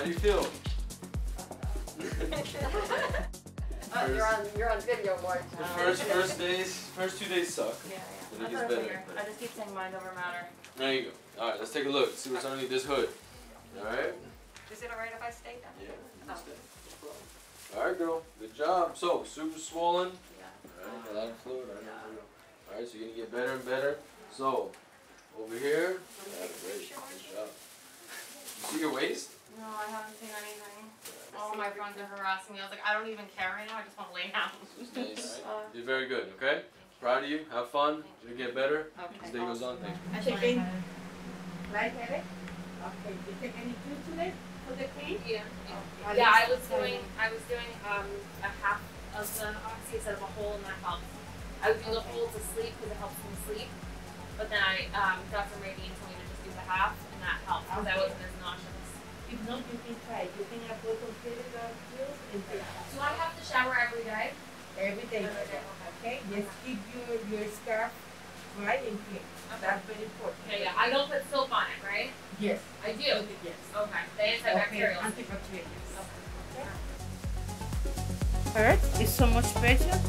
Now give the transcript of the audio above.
How do you feel? Oh, you're on you're on video, boy. The first first days, first two days suck. Yeah, yeah. Then it gets I better. figured. I just keep saying mind over matter. There you go. All right, let's take a look. See what's underneath this hood. All right. Is it alright if I stay down? Yeah. Oh. All right, girl. Good job. So super swollen. Yeah. All right, a lot of fluid. All right, all right, so you're gonna get better and better. So over here. Yeah, great. Good job. You see your waist? No, I haven't seen anything. All my friends are harassing me. I was like, I don't even care right now. I just want to lay down. Nice. Uh, You're very good. Okay. Proud of you. Have fun. You'll get better as okay. day goes on. Thank you. I Chicken. should Lightheaded? Okay, Did you take any juice today for the pain? Yeah. At Yeah, I was doing I was doing um a half of the oxy instead of a whole and that helps. I would do the whole to sleep because it helps me sleep. But then I um Dr. Moradian told me to just do the half and that helped because I wasn't as nauseous. If not, you can try. You can apply completed uh, juice and take Do I have to shower every day? Every day. Okay, just keep your, your scarf dry and clean. That's very important. Okay, yeah. I don't put soap on it, right? Yes. I do. Yes. Okay. The antibacterial. Okay, antibacterial. Okay. Hurt? It's so much better.